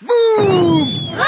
Boom!